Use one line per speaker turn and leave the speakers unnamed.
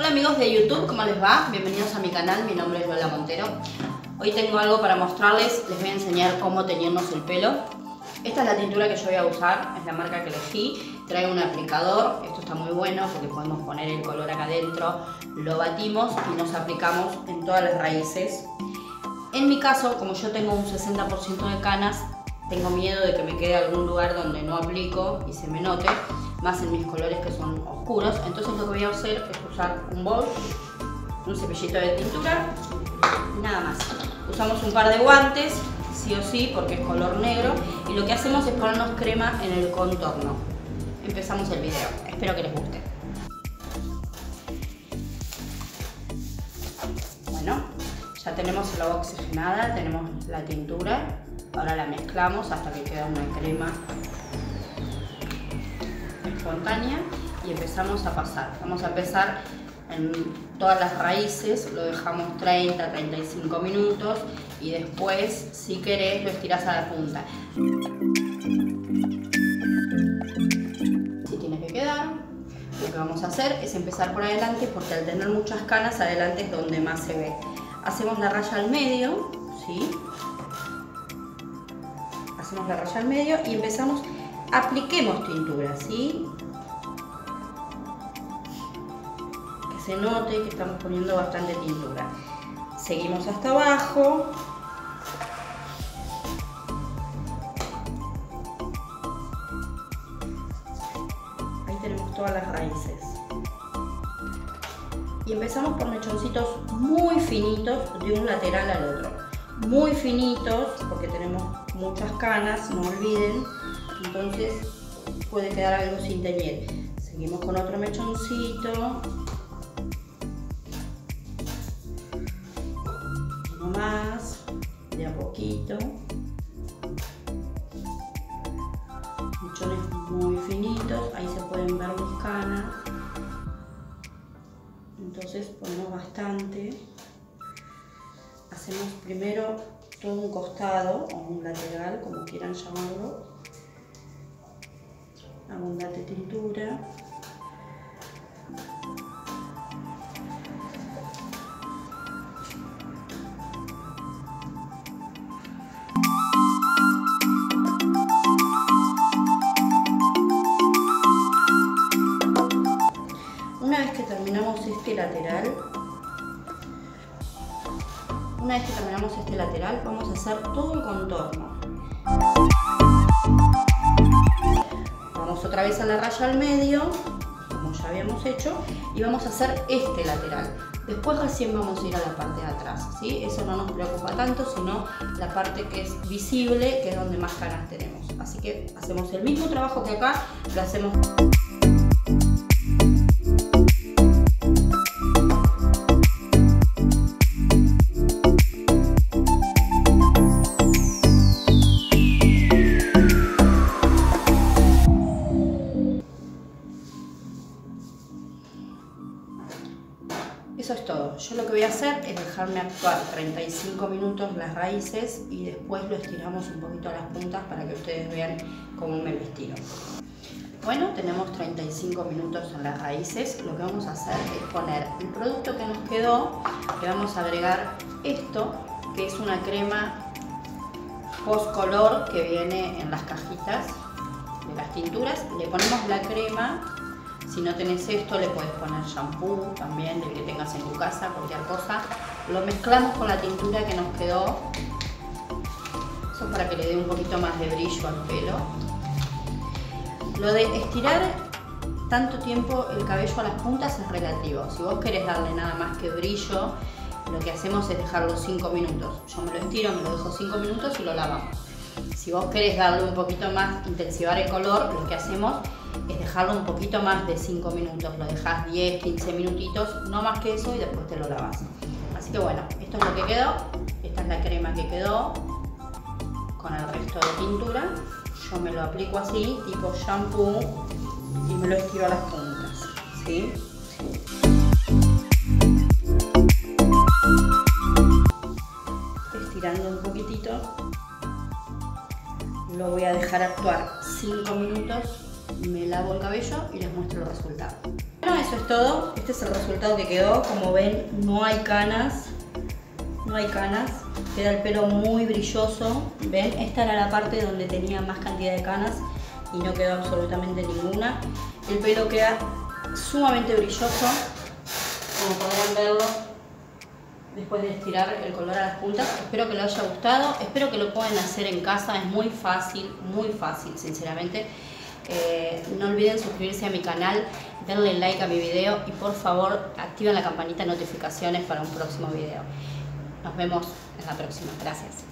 Hola amigos de YouTube, ¿cómo les va? Bienvenidos a mi canal, mi nombre es Lola Montero. Hoy tengo algo para mostrarles, les voy a enseñar cómo teñirnos el pelo. Esta es la tintura que yo voy a usar, es la marca que elegí. Trae un aplicador, esto está muy bueno porque podemos poner el color acá adentro, lo batimos y nos aplicamos en todas las raíces. En mi caso, como yo tengo un 60% de canas, tengo miedo de que me quede algún lugar donde no aplico y se me note, más en mis colores que son oscuros. Entonces lo que voy a hacer es usar un bol, un cepillito de tintura nada más. Usamos un par de guantes, sí o sí, porque es color negro. Y lo que hacemos es ponernos crema en el contorno. Empezamos el video. Espero que les guste. Bueno, ya tenemos el agua oxigenada, tenemos la tintura Ahora la mezclamos hasta que queda una crema espontánea y empezamos a pasar. Vamos a empezar en todas las raíces, lo dejamos 30-35 minutos y después, si querés, lo estiras a la punta. Si tiene que quedar, lo que vamos a hacer es empezar por adelante porque al tener muchas canas, adelante es donde más se ve. Hacemos la raya al medio, ¿sí? hacemos la raya al medio y empezamos, apliquemos tintura, ¿sí? Que se note que estamos poniendo bastante tintura. Seguimos hasta abajo. Ahí tenemos todas las raíces. Y empezamos por mechoncitos muy finitos de un lateral al otro. Muy finitos, porque tenemos muchas canas, no olviden. Entonces puede quedar algo sin teñir. Seguimos con otro mechoncito. Uno más, de a poquito. Mechones muy finitos, ahí se pueden ver mis canas. Entonces ponemos bastante. Hacemos primero todo un costado o un lateral, como quieran llamarlo. Abundante tintura. Una vez que terminamos este lateral, una vez que terminamos este lateral, vamos a hacer todo el contorno. Otra vez a la raya al medio, como ya habíamos hecho, y vamos a hacer este lateral. Después recién vamos a ir a la parte de atrás, ¿sí? Eso no nos preocupa tanto, sino la parte que es visible, que es donde más caras tenemos. Así que hacemos el mismo trabajo que acá, lo hacemos... Eso es todo. Yo lo que voy a hacer es dejarme actuar 35 minutos las raíces y después lo estiramos un poquito a las puntas para que ustedes vean cómo me vestiro. Bueno, tenemos 35 minutos en las raíces. Lo que vamos a hacer es poner el producto que nos quedó. Le vamos a agregar esto, que es una crema post color que viene en las cajitas de las tinturas. Le ponemos la crema si no tenés esto, le puedes poner shampoo también, del que tengas en tu casa, cualquier cosa. Lo mezclamos con la tintura que nos quedó. Eso es para que le dé un poquito más de brillo al pelo. Lo de estirar tanto tiempo el cabello a las puntas es relativo. Si vos querés darle nada más que brillo, lo que hacemos es dejarlo 5 minutos. Yo me lo estiro, me lo dejo 5 minutos y lo lavamos. Si vos querés darle un poquito más, intensivar el color, lo que hacemos es dejarlo un poquito más de 5 minutos, lo dejas 10, 15 minutitos, no más que eso y después te lo lavas. Así que bueno, esto es lo que quedó, esta es la crema que quedó con el resto de pintura. Yo me lo aplico así, tipo shampoo, y me lo estiro a las puntas, ¿sí? Actuar 5 minutos me lavo el cabello y les muestro el resultado. bueno, eso es todo. Este es el resultado que quedó. Como ven, no hay canas. No hay canas. Queda el pelo muy brilloso. ¿Ven? Esta era la parte donde tenía más cantidad de canas y no quedó absolutamente ninguna. El pelo queda sumamente brilloso. Como podrán verlo, después de estirar el color a las puntas. Espero que les haya gustado, espero que lo puedan hacer en casa, es muy fácil, muy fácil sinceramente. Eh, no olviden suscribirse a mi canal, darle like a mi video y por favor activen la campanita de notificaciones para un próximo video. Nos vemos en la próxima. Gracias.